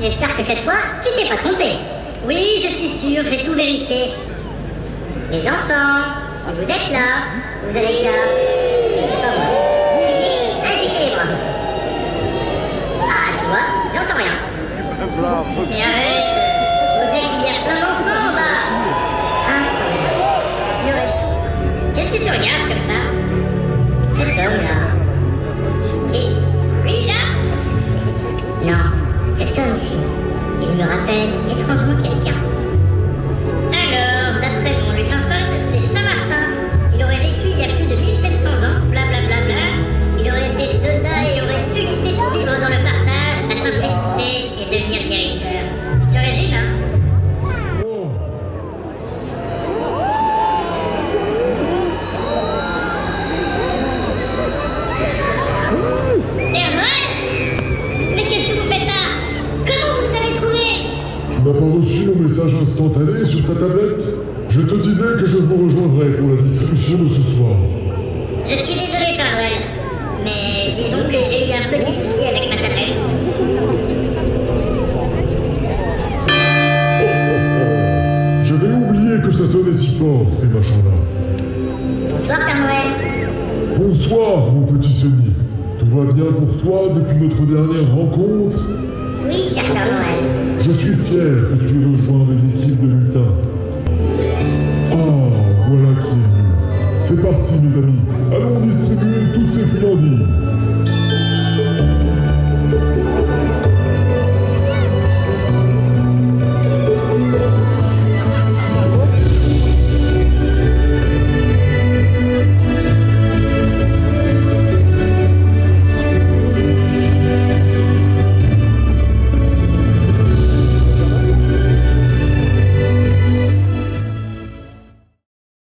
J'espère que cette fois, tu t'es pas trompé. Oui, je suis sûr, j'ai tout vérifié. Les enfants, si vous êtes là, vous allez là. Je sais pas moi. Agitez les. Ah, tu vois, j'entends rien. area message instantané sur ta tablette Je te disais que je vous rejoindrais pour la distribution de ce soir. Je suis désolé, Pardwell. Mais disons que j'ai eu un petit souci avec ma tablette. Je vais oublier que ça sonnait si fort, ces machins-là. Bonsoir, Père Noël. Bonsoir, mon petit Sonny. Tout va bien pour toi depuis notre dernière rencontre? Oui, cher Père Noël. Je suis fier que tu aies rejoint les équipes de lutin. Ah, voilà qui est mieux. C'est parti, mes amis. Allons distribuer toutes ces friandises.